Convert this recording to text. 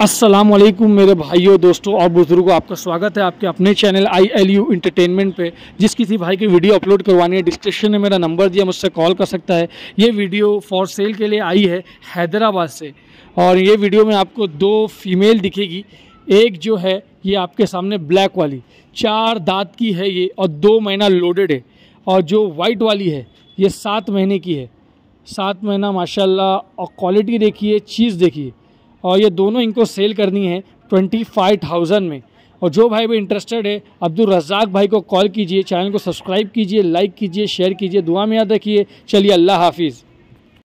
अस्सलाम वालेकुम मेरे भाइयों, दोस्तों और बुज़ुर्गों, आपका स्वागत है आपके अपने channel I L U entertainment पे। जिस किसी भाई की वीडियो अपलोड करवानी है, डिस्क्रिप्शन में मेरा नंबर दिया, मुझसे कॉल कर सकता है। ये वीडियो फॉर सेल के लिए आई है हैदराबाद से। और ये वीडियो में आपको दो फीमेल दिखेगी। एक जो है, ये आपके सामने ब्लैक वाली। चार दाँत की है ये और दो महीना लोडेड है। और जो वाइट वाली है, ये सात महीने की है। सात महीना, माशाल्लाह, और क्वालिटी देखिए चीज़ देखिए। और ये दोनों इनको सेल करनी है ट्वेंटी फाइव थाउज़ेंड में। और जो भाई भी इंटरेस्टेड है, अब्दुल रज़ाक भाई को कॉल कीजिए चैनल को सब्सक्राइब कीजिए लाइक कीजिए शेयर कीजिए, दुआ में याद रखिए। चलिए अल्लाह हाफिज़।